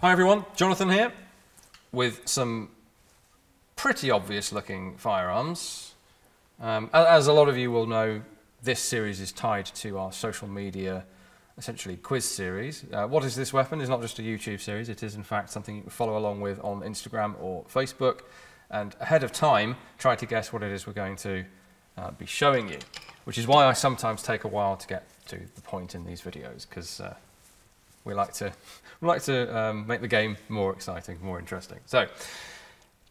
Hi everyone, Jonathan here with some pretty obvious looking firearms. Um, as a lot of you will know, this series is tied to our social media, essentially quiz series. Uh, what is this weapon is not just a YouTube series, it is in fact something you can follow along with on Instagram or Facebook and ahead of time try to guess what it is we're going to uh, be showing you, which is why I sometimes take a while to get to the point in these videos because uh, we like to we like to um, make the game more exciting, more interesting. So,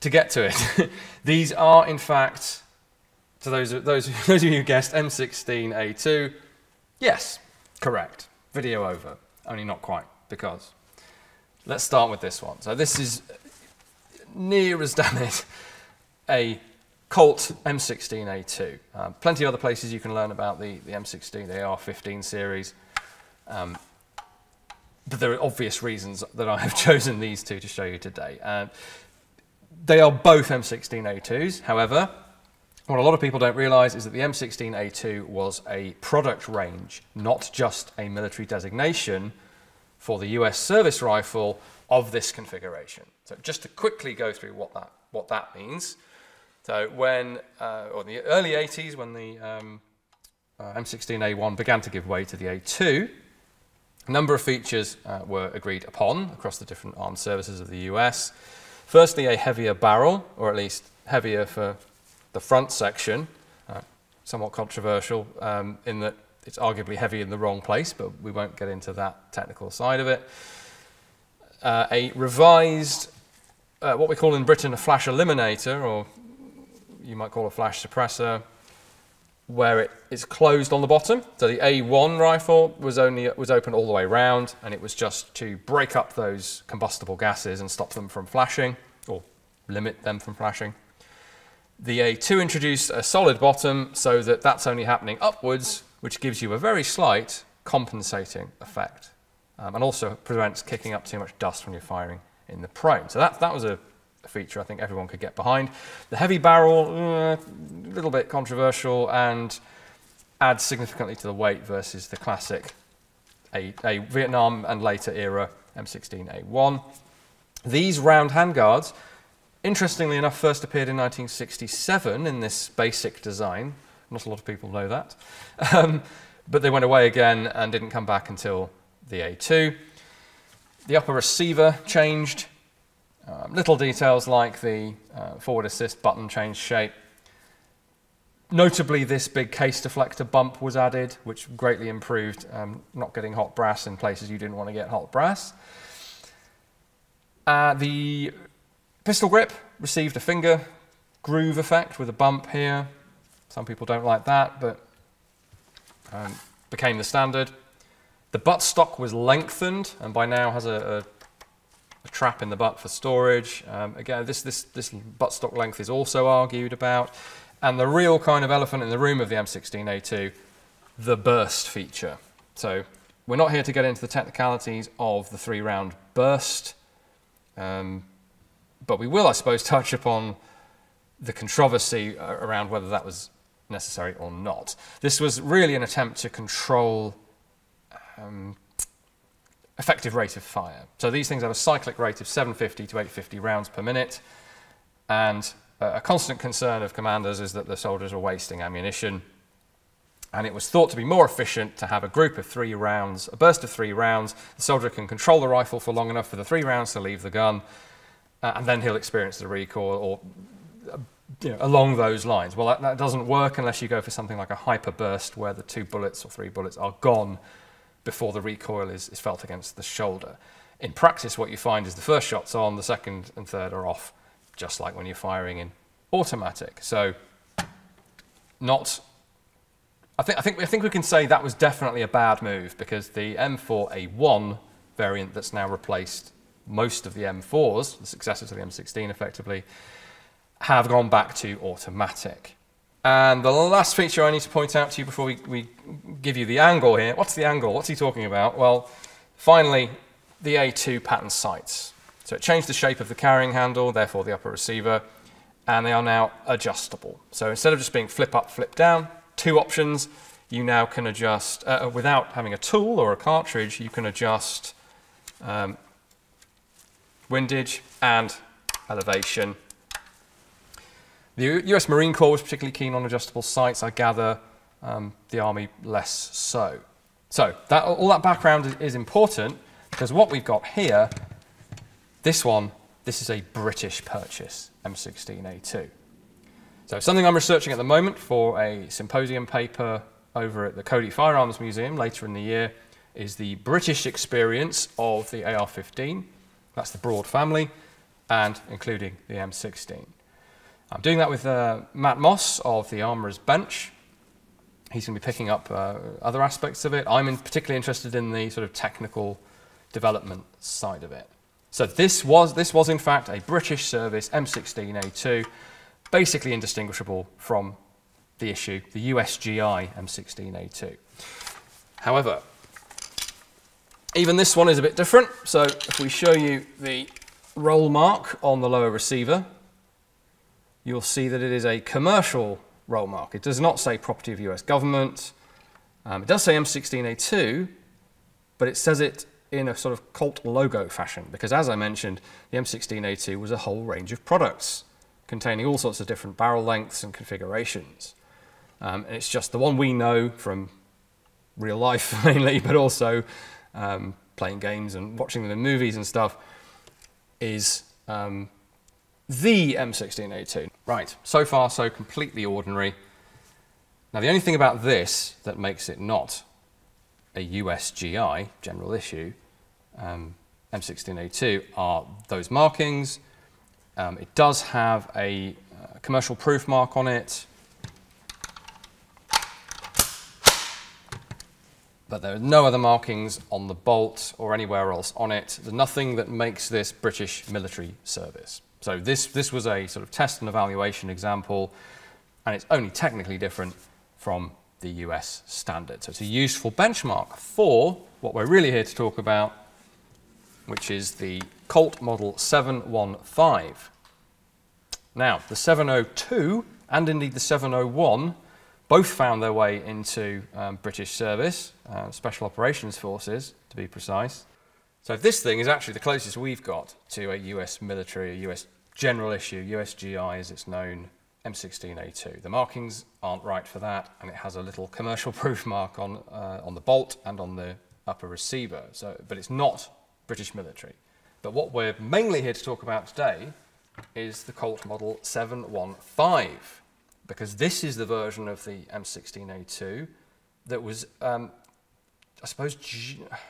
to get to it, these are in fact, to those those those of you who guessed M16A2, yes, correct. Video over, only not quite because. Let's start with this one. So this is near as damn it a Colt M16A2. Um, plenty of other places you can learn about the, the M16, the AR-15 series. Um, but there are obvious reasons that I have chosen these two to show you today. Uh, they are both M16A2s. However, what a lot of people don't realize is that the M16A2 was a product range, not just a military designation for the US service rifle of this configuration. So just to quickly go through what that, what that means. So when, uh, or in the early 80s, when the um, uh, M16A1 began to give way to the A2, a number of features uh, were agreed upon across the different armed services of the US. Firstly, a heavier barrel, or at least heavier for the front section, uh, somewhat controversial um, in that it's arguably heavy in the wrong place, but we won't get into that technical side of it. Uh, a revised, uh, what we call in Britain a flash eliminator, or you might call a flash suppressor, where it is closed on the bottom. So the A1 rifle was only was open all the way around, and it was just to break up those combustible gases and stop them from flashing, or limit them from flashing. The A2 introduced a solid bottom so that that's only happening upwards, which gives you a very slight compensating effect, um, and also prevents kicking up too much dust when you're firing in the prone. So that, that was a feature I think everyone could get behind. The heavy barrel, a uh, little bit controversial and adds significantly to the weight versus the classic a, a Vietnam and later era M16A1. These round handguards, interestingly enough, first appeared in 1967 in this basic design. Not a lot of people know that. Um, but they went away again and didn't come back until the A2. The upper receiver changed um, little details like the uh, forward assist button changed shape. Notably, this big case deflector bump was added, which greatly improved um, not getting hot brass in places you didn't want to get hot brass. Uh, the pistol grip received a finger groove effect with a bump here. Some people don't like that, but um, became the standard. The buttstock was lengthened and by now has a, a a trap in the butt for storage. Um, again, this, this, this length is also argued about. And the real kind of elephant in the room of the M16A2, the burst feature. So we're not here to get into the technicalities of the three round burst, um, but we will, I suppose, touch upon the controversy uh, around whether that was necessary or not. This was really an attempt to control um, effective rate of fire. So these things have a cyclic rate of 750 to 850 rounds per minute, and uh, a constant concern of commanders is that the soldiers are wasting ammunition. And it was thought to be more efficient to have a group of three rounds, a burst of three rounds. The soldier can control the rifle for long enough for the three rounds to leave the gun, uh, and then he'll experience the recoil or uh, you know, along those lines. Well, that, that doesn't work unless you go for something like a hyper burst where the two bullets or three bullets are gone before the recoil is, is felt against the shoulder. In practice, what you find is the first shot's on, the second and third are off, just like when you're firing in automatic. So, not. I think, I, think, I think we can say that was definitely a bad move because the M4A1 variant that's now replaced most of the M4s, the successors to the M16 effectively, have gone back to automatic. And the last feature I need to point out to you before we, we give you the angle here. What's the angle? What's he talking about? Well, finally, the A2 pattern sights. So it changed the shape of the carrying handle, therefore the upper receiver, and they are now adjustable. So instead of just being flip up, flip down, two options, you now can adjust, uh, without having a tool or a cartridge, you can adjust um, windage and elevation. The US Marine Corps was particularly keen on adjustable sights. I gather um, the Army less so. So that, all that background is, is important because what we've got here, this one, this is a British purchase, M16A2. So something I'm researching at the moment for a symposium paper over at the Cody Firearms Museum later in the year is the British experience of the AR-15. That's the broad family, and including the M16. I'm doing that with uh, Matt Moss of the Armourer's Bench. He's going to be picking up uh, other aspects of it. I'm in particularly interested in the sort of technical development side of it. So this was, this was in fact a British service M16A2 basically indistinguishable from the issue, the USGI M16A2. However, even this one is a bit different. So if we show you the roll mark on the lower receiver, you'll see that it is a commercial roll mark. It does not say property of US government. Um, it does say M16A2, but it says it in a sort of Colt logo fashion because as I mentioned, the M16A2 was a whole range of products containing all sorts of different barrel lengths and configurations. Um, and it's just the one we know from real life mainly, but also um, playing games and watching them in movies and stuff, is um, the M16A2. Right, so far so completely ordinary. Now the only thing about this that makes it not a USGI, general issue, um, M16A2, are those markings, um, it does have a uh, commercial proof mark on it, but there are no other markings on the bolt or anywhere else on it. There's nothing that makes this British military service. So this, this was a sort of test and evaluation example, and it's only technically different from the US standard. So it's a useful benchmark for what we're really here to talk about, which is the Colt Model 715. Now, the 702 and indeed the 701 both found their way into um, British service, uh, Special Operations Forces to be precise. So this thing is actually the closest we've got to a US military, a US general issue, USGI as it's known, M16A2. The markings aren't right for that, and it has a little commercial proof mark on, uh, on the bolt and on the upper receiver, so, but it's not British military. But what we're mainly here to talk about today is the Colt Model 715, because this is the version of the M16A2 that was, um, I suppose,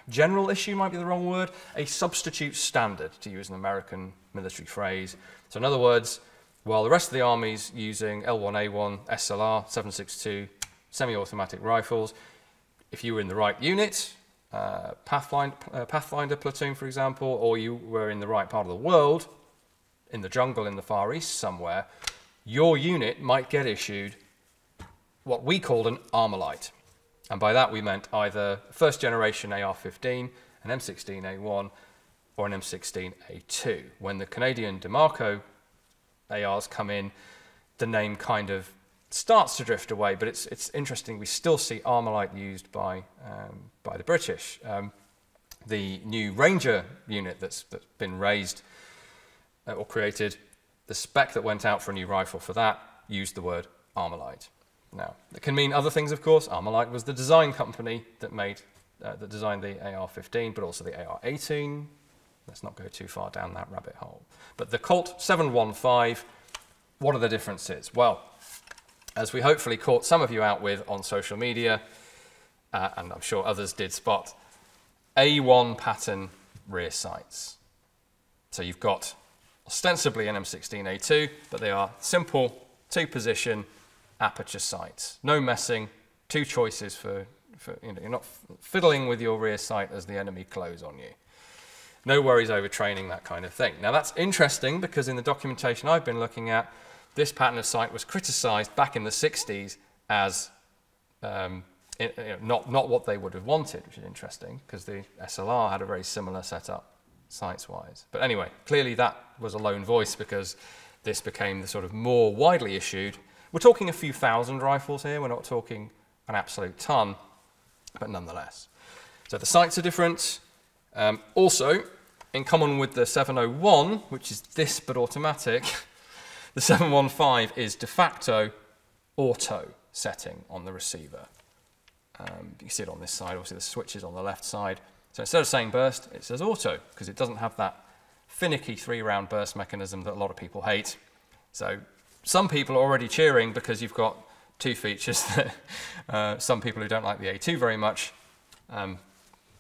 general issue might be the wrong word, a substitute standard, to use an American military phrase. So in other words, while the rest of the army's using L1A1 SLR 762 semi-automatic rifles, if you were in the right unit, uh, Pathfinder, uh, Pathfinder platoon, for example, or you were in the right part of the world, in the jungle in the Far East somewhere, your unit might get issued what we called an Armalite. And by that we meant either first generation AR-15, an M16A1, or an M16A2. When the Canadian Diemaco ARs come in, the name kind of starts to drift away, but it's, it's interesting. We still see Armalite used by, um, by the British. Um, the new Ranger unit that's, that's been raised uh, or created, the spec that went out for a new rifle for that used the word Armalite. Now, it can mean other things, of course. Armalite was the design company that made, uh, that designed the AR-15, but also the AR-18. Let's not go too far down that rabbit hole. But the Colt 715, what are the differences? Well, as we hopefully caught some of you out with on social media, uh, and I'm sure others did spot, A1 pattern rear sights. So you've got ostensibly an M16A2, but they are simple two-position aperture sights. No messing, two choices for, for you know, you're not fiddling with your rear sight as the enemy close on you. No worries over training, that kind of thing. Now that's interesting because in the documentation I've been looking at, this pattern of sight was criticized back in the 60s as um, it, you know, not, not what they would have wanted, which is interesting because the SLR had a very similar setup sights-wise. But anyway, clearly that was a lone voice because this became the sort of more widely issued. We're talking a few thousand rifles here, we're not talking an absolute ton, but nonetheless. So the sights are different. Um, also, in common with the 701, which is this but automatic, the 715 is de facto auto setting on the receiver. Um, you see it on this side, obviously the switch is on the left side. So instead of saying burst, it says auto, because it doesn't have that finicky three-round burst mechanism that a lot of people hate. So some people are already cheering because you've got two features that uh, some people who don't like the A2 very much um,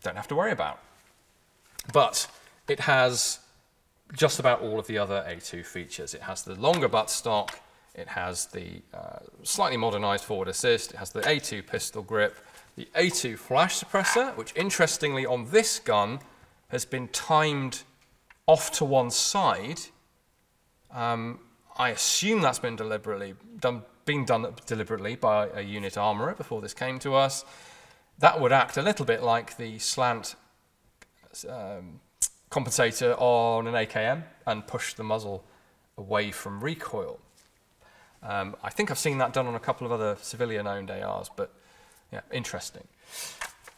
don't have to worry about. But it has just about all of the other A2 features. It has the longer buttstock, it has the uh, slightly modernized forward assist, it has the A2 pistol grip, the A2 flash suppressor, which interestingly on this gun has been timed off to one side. Um, I assume that's been deliberately done, being done deliberately by a unit armorer before this came to us. That would act a little bit like the slant um, compensator on an AKM and push the muzzle away from recoil. Um, I think I've seen that done on a couple of other civilian-owned ARs, but yeah, interesting.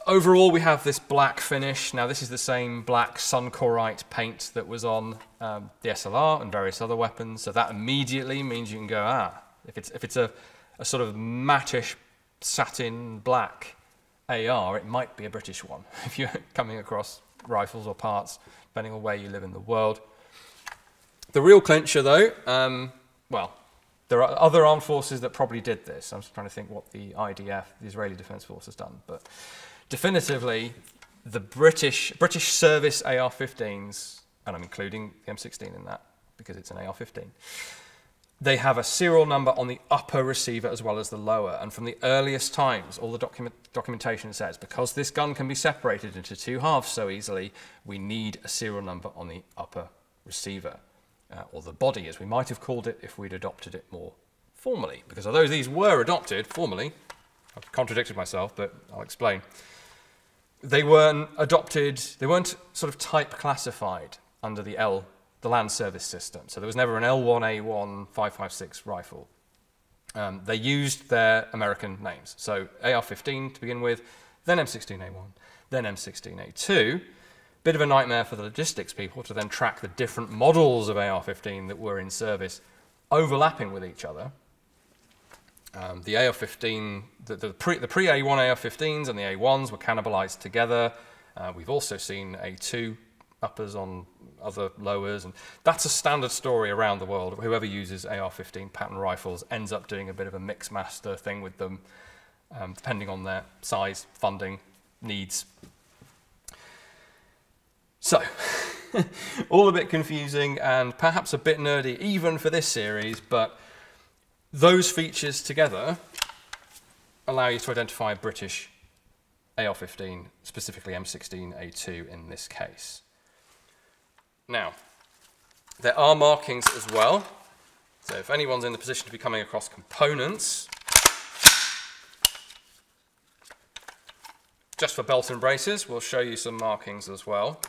Overall, we have this black finish. Now, this is the same black Suncorite paint that was on um, the SLR and various other weapons. So that immediately means you can go, ah, if it's, if it's a, a sort of mattish satin black AR, it might be a British one if you're coming across rifles or parts, depending on where you live in the world. The real clincher, though, um, well, there are other armed forces that probably did this. I'm just trying to think what the IDF, the Israeli Defense Force, has done. But definitively, the British British service AR-15s, and I'm including the M16 in that because it's an AR-15, they have a serial number on the upper receiver as well as the lower. And from the earliest times, all the document, documentation says because this gun can be separated into two halves so easily, we need a serial number on the upper receiver, uh, or the body, as we might have called it if we'd adopted it more formally. Because although these were adopted formally, I've contradicted myself, but I'll explain. They weren't adopted, they weren't sort of type classified under the L the land service system. So there was never an L1A1 556 rifle. Um, they used their American names. So AR-15 to begin with, then M16A1, then M16A2. Bit of a nightmare for the logistics people to then track the different models of AR-15 that were in service overlapping with each other. Um, the AR-15, the, the pre-A1 AR-15s and the A1s were cannibalized together. Uh, we've also seen A2 uppers on other lowers. And that's a standard story around the world. Whoever uses AR-15 pattern rifles ends up doing a bit of a mix master thing with them, um, depending on their size, funding, needs. So, all a bit confusing and perhaps a bit nerdy even for this series, but those features together allow you to identify British AR-15, specifically M16A2 in this case. Now, there are markings as well. So if anyone's in the position to be coming across components, just for belt and braces, we'll show you some markings as well.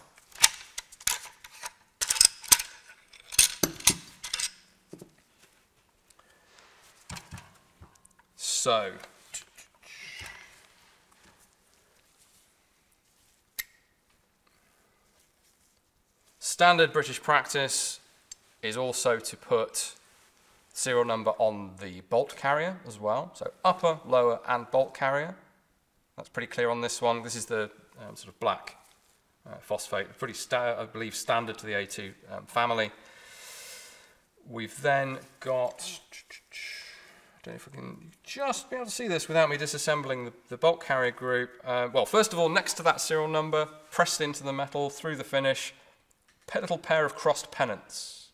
So, Standard British practice is also to put serial number on the bolt carrier as well. So upper, lower, and bolt carrier. That's pretty clear on this one. This is the um, sort of black uh, phosphate, pretty, I believe, standard to the A2 um, family. We've then got, don't know if I can just be able to see this without me disassembling the, the bolt carrier group. Uh, well, first of all, next to that serial number, pressed into the metal through the finish, little pair of crossed pennants.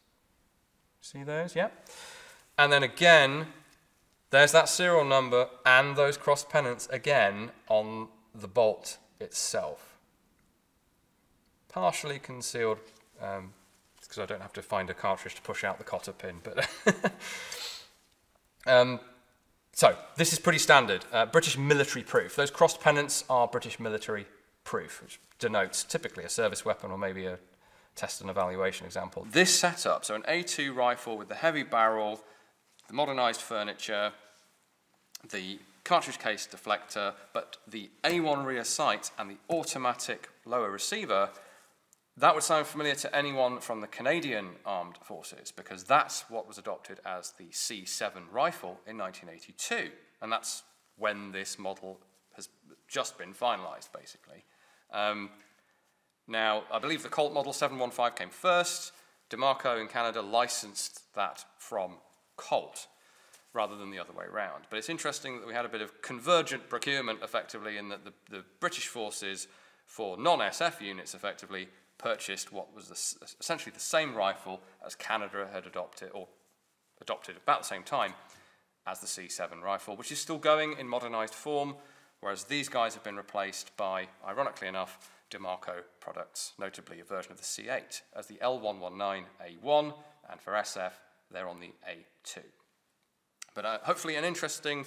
See those? Yeah. And then again, there's that serial number and those crossed pennants again on the bolt itself. Partially concealed, because um, I don't have to find a cartridge to push out the cotter pin. But um, so this is pretty standard. Uh, British military proof. Those crossed pennants are British military proof, which denotes typically a service weapon or maybe a test and evaluation example. This setup, so an A2 rifle with the heavy barrel, the modernized furniture, the cartridge case deflector, but the A1 rear sight and the automatic lower receiver that would sound familiar to anyone from the Canadian Armed Forces because that's what was adopted as the C7 rifle in 1982. And that's when this model has just been finalized, basically. Um, now, I believe the Colt Model 715 came first. Diemaco in Canada licensed that from Colt rather than the other way around. But it's interesting that we had a bit of convergent procurement effectively in that the, the British forces for non-SF units effectively purchased what was the, essentially the same rifle as Canada had adopted or adopted about the same time as the C7 rifle, which is still going in modernized form, whereas these guys have been replaced by, ironically enough, Diemaco products, notably a version of the C8 as the L119A1, and for SF, they're on the A2. But uh, hopefully an interesting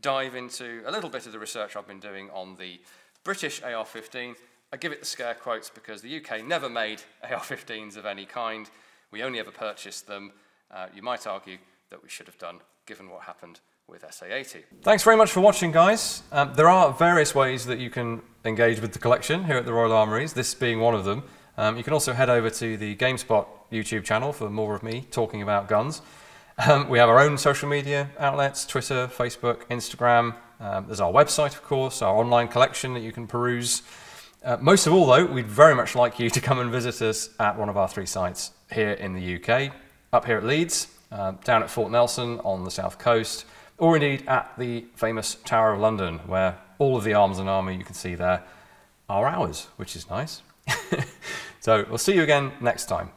dive into a little bit of the research I've been doing on the British AR-15. I give it the scare quotes because the UK never made AR-15s of any kind. We only ever purchased them. Uh, you might argue that we should have done, given what happened with SA80. Thanks very much for watching, guys. Um, there are various ways that you can engage with the collection here at the Royal Armouries, this being one of them. Um, you can also head over to the GameSpot YouTube channel for more of me talking about guns. Um, we have our own social media outlets, Twitter, Facebook, Instagram. Um, there's our website, of course, our online collection that you can peruse. Uh, most of all, though, we'd very much like you to come and visit us at one of our three sites here in the UK, up here at Leeds, uh, down at Fort Nelson on the south coast, or indeed at the famous Tower of London, where all of the arms and armour you can see there are ours, which is nice. so we'll see you again next time.